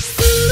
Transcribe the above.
Ooh.